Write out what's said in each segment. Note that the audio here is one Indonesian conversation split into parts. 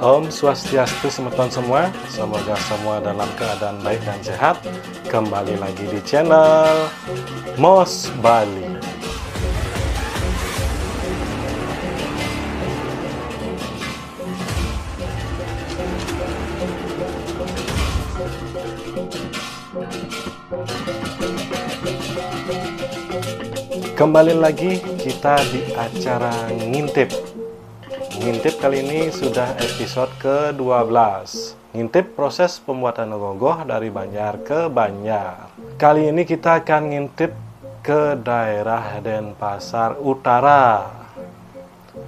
Om Swastiastu semeton semua. Semoga semua dalam keadaan baik dan sehat. Kembali lagi di channel Mos Bali. Kembali lagi kita di acara ngintip Ngintip kali ini sudah episode ke-12 Ngintip proses pembuatan ogoh dari Banjar ke Banjar. Kali ini kita akan ngintip ke daerah Denpasar Utara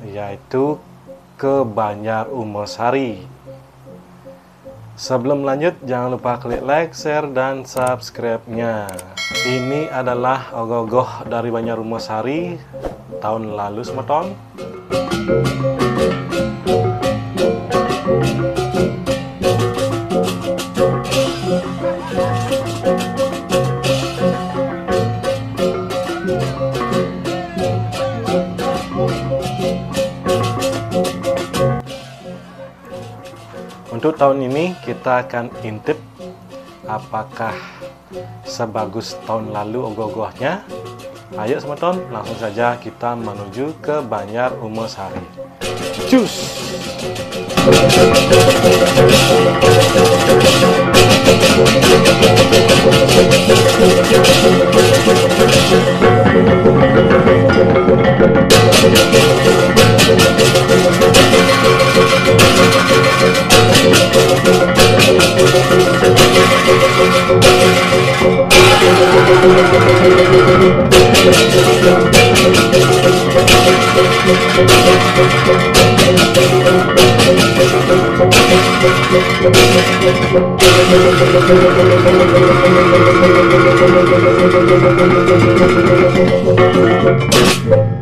Yaitu ke Banjar Umosari Sebelum lanjut jangan lupa klik like, share, dan subscribe-nya. Ini adalah ogoh-ogoh dari Banjar Umosari tahun lalu semeton untuk tahun ini kita akan intip apakah sebagus tahun lalu ogoh-ogohnya Ayo teman-teman, langsung saja kita menuju ke Banjar Umosari. Cus! Thank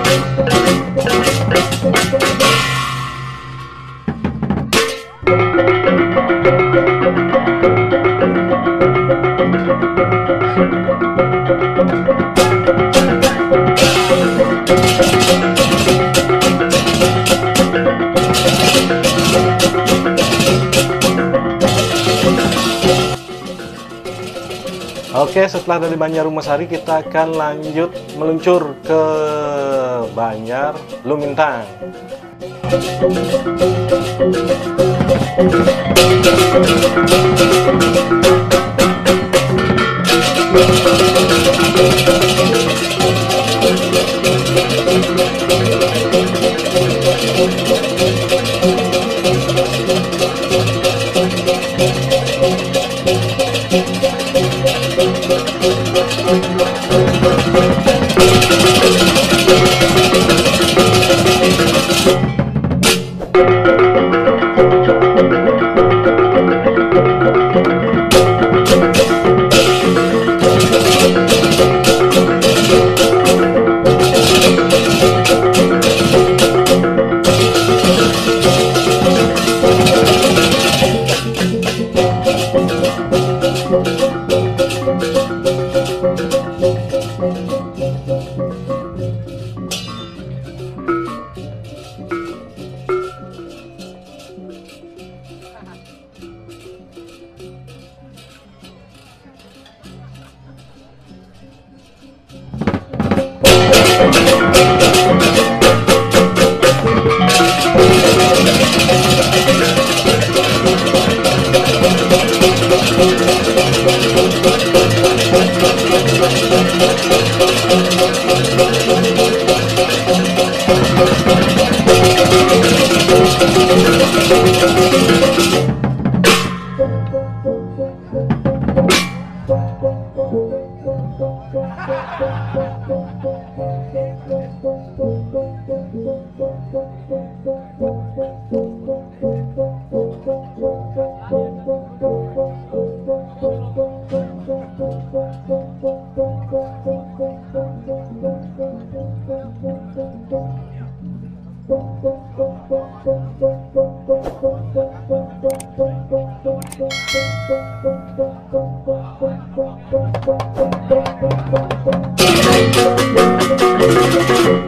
Oke, setelah dari Banjar Rumah Sari kita akan lanjut meluncur ke Banjar Lumintang.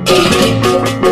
Thank you.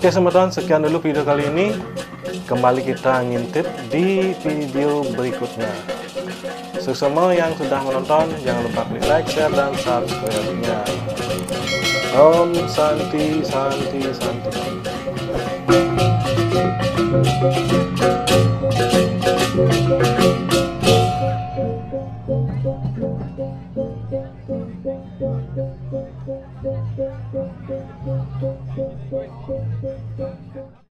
Oke teman-teman, sekian dulu video kali ini. Kembali kita ngintip di video berikutnya. Sesama yang sudah menonton, jangan lupa klik like, share, dan subscribe-nya. Om Santi, Santi, Santi.